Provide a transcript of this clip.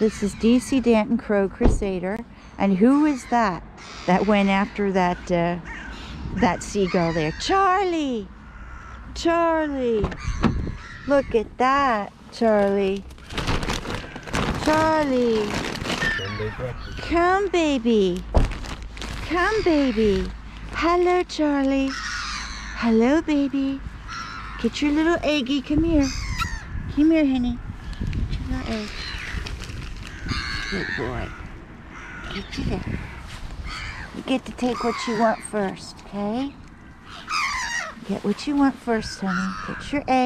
This is DC Danton Crow Crusader. And who is that that went after that uh, that seagull there? Charlie! Charlie! Look at that, Charlie. Charlie! Come, baby. Come, baby. Hello, Charlie. Hello, baby. Get your little eggie. Come here. Come here, honey. Get your little egg. Good boy. Get you. You get to take what you want first, okay? Get what you want first, honey. Get your egg.